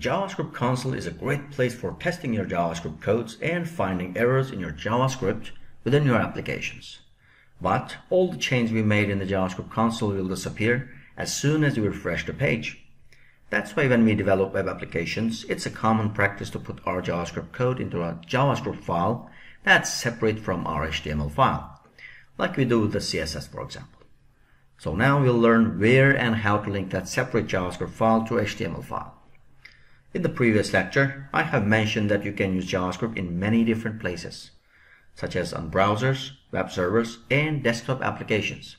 JavaScript console is a great place for testing your JavaScript codes and finding errors in your JavaScript within your applications. But all the changes we made in the JavaScript console will disappear as soon as you refresh the page. That's why when we develop web applications, it's a common practice to put our JavaScript code into a JavaScript file that's separate from our HTML file, like we do with the CSS for example. So now we'll learn where and how to link that separate JavaScript file to HTML file. In the previous lecture, I have mentioned that you can use JavaScript in many different places, such as on browsers, web servers, and desktop applications.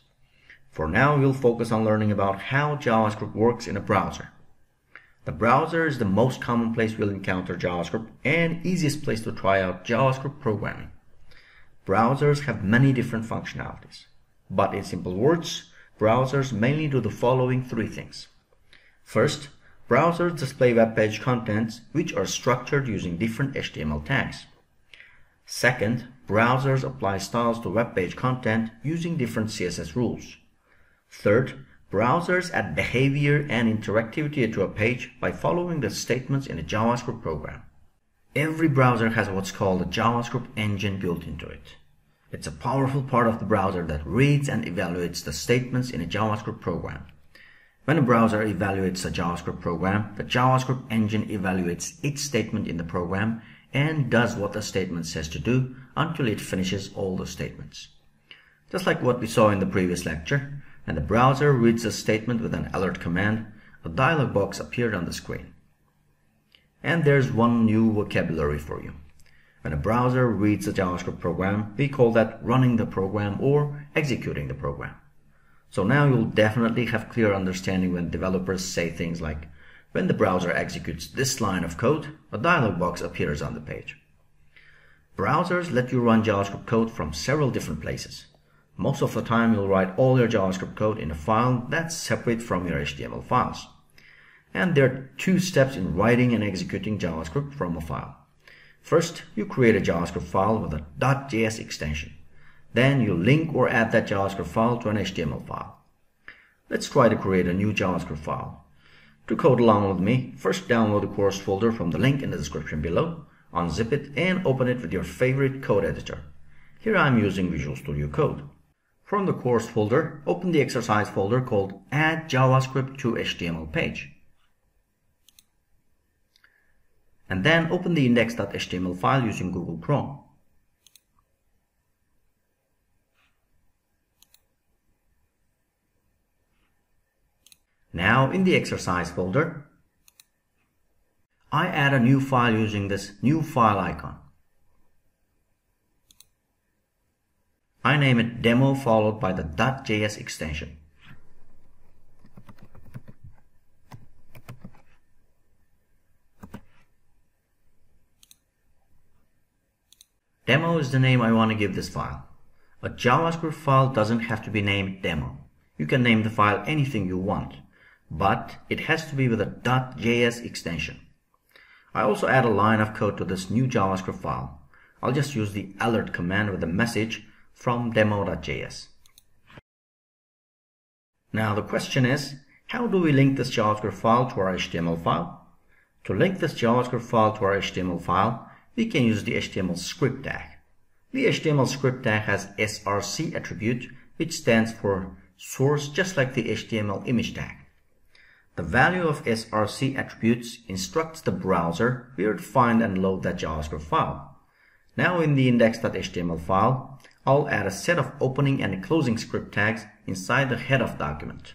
For now, we'll focus on learning about how JavaScript works in a browser. The browser is the most common place we'll encounter JavaScript and easiest place to try out JavaScript programming. Browsers have many different functionalities, but in simple words, browsers mainly do the following three things. First, Browsers display web page contents which are structured using different HTML tags. Second, browsers apply styles to web page content using different CSS rules. Third, browsers add behavior and interactivity to a page by following the statements in a JavaScript program. Every browser has what's called a JavaScript engine built into it. It's a powerful part of the browser that reads and evaluates the statements in a JavaScript program. When a browser evaluates a JavaScript program, the JavaScript engine evaluates each statement in the program and does what the statement says to do until it finishes all the statements. Just like what we saw in the previous lecture, when the browser reads a statement with an alert command, a dialog box appeared on the screen. And there's one new vocabulary for you. When a browser reads a JavaScript program, we call that running the program or executing the program. So now you'll definitely have clear understanding when developers say things like, when the browser executes this line of code, a dialog box appears on the page. Browsers let you run JavaScript code from several different places. Most of the time you'll write all your JavaScript code in a file that's separate from your HTML files. And there are two steps in writing and executing JavaScript from a file. First, you create a JavaScript file with a .js extension. Then you link or add that JavaScript file to an HTML file. Let's try to create a new JavaScript file. To code along with me, first download the course folder from the link in the description below, unzip it and open it with your favorite code editor. Here I'm using Visual Studio Code. From the course folder, open the exercise folder called Add JavaScript to HTML page. And then open the index.html file using Google Chrome. Now in the exercise folder, I add a new file using this new file icon. I name it demo followed by the .js extension. Demo is the name I want to give this file. A JavaScript file doesn't have to be named demo. You can name the file anything you want but it has to be with a .js extension. I also add a line of code to this new JavaScript file. I'll just use the alert command with a message from demo.js. Now the question is, how do we link this JavaScript file to our HTML file? To link this JavaScript file to our HTML file, we can use the HTML script tag. The HTML script tag has src attribute, which stands for source just like the HTML image tag. The value of src attributes instructs the browser where to find and load that JavaScript file. Now in the index.html file, I'll add a set of opening and closing script tags inside the head of document.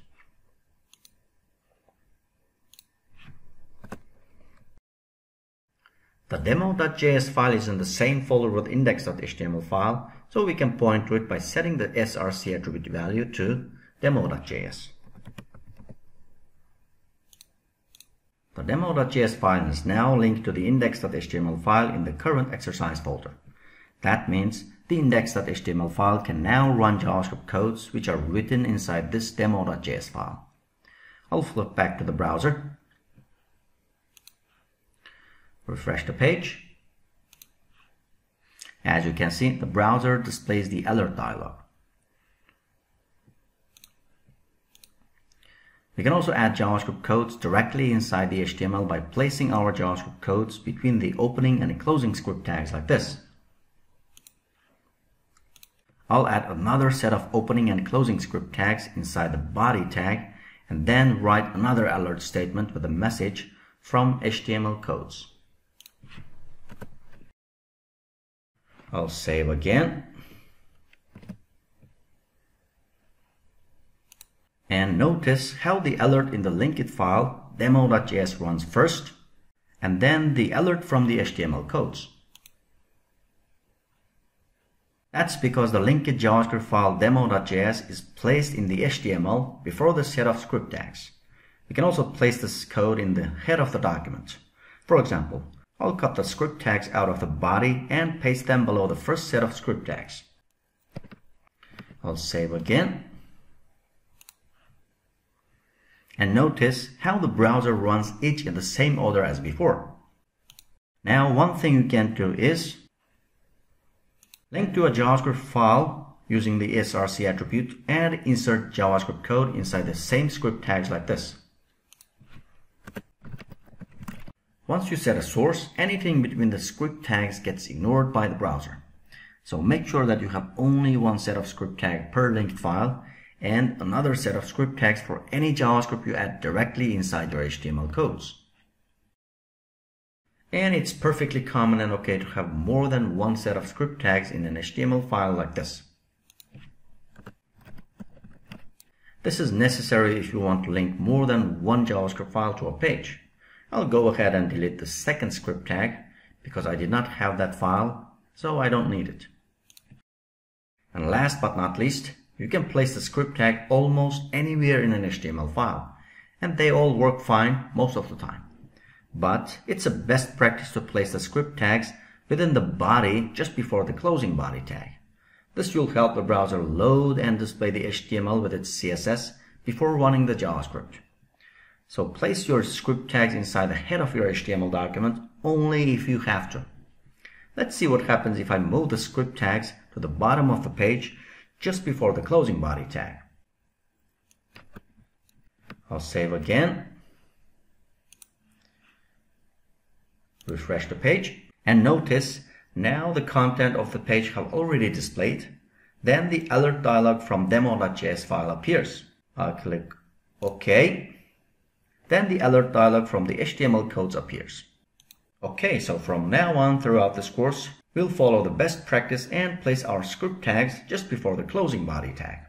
The demo.js file is in the same folder with index.html file, so we can point to it by setting the src attribute value to demo.js. demo.js file is now linked to the index.html file in the current exercise folder. That means the index.html file can now run JavaScript codes which are written inside this demo.js file. I'll flip back to the browser, refresh the page. As you can see, the browser displays the alert dialog. We can also add JavaScript codes directly inside the HTML by placing our JavaScript codes between the opening and closing script tags like this. I'll add another set of opening and closing script tags inside the body tag and then write another alert statement with a message from HTML codes. I'll save again. And notice how the alert in the linked file demo.js runs first and then the alert from the HTML codes. That's because the linked JavaScript file demo.js is placed in the HTML before the set of script tags. We can also place this code in the head of the document. For example, I'll cut the script tags out of the body and paste them below the first set of script tags. I'll save again. And notice how the browser runs each in the same order as before. Now one thing you can do is link to a JavaScript file using the src attribute and insert JavaScript code inside the same script tags like this. Once you set a source, anything between the script tags gets ignored by the browser. So make sure that you have only one set of script tag per linked file and another set of script tags for any JavaScript you add directly inside your HTML codes. And it's perfectly common and okay to have more than one set of script tags in an HTML file like this. This is necessary if you want to link more than one JavaScript file to a page. I'll go ahead and delete the second script tag because I did not have that file, so I don't need it. And last but not least, you can place the script tag almost anywhere in an HTML file, and they all work fine most of the time. But it's a best practice to place the script tags within the body just before the closing body tag. This will help the browser load and display the HTML with its CSS before running the JavaScript. So place your script tags inside the head of your HTML document only if you have to. Let's see what happens if I move the script tags to the bottom of the page just before the closing body tag. I'll save again. Refresh the page and notice now the content of the page have already displayed. Then the alert dialog from demo.js file appears. I'll click OK then the alert dialog from the HTML codes appears. Okay, so from now on throughout this course, we'll follow the best practice and place our script tags just before the closing body tag.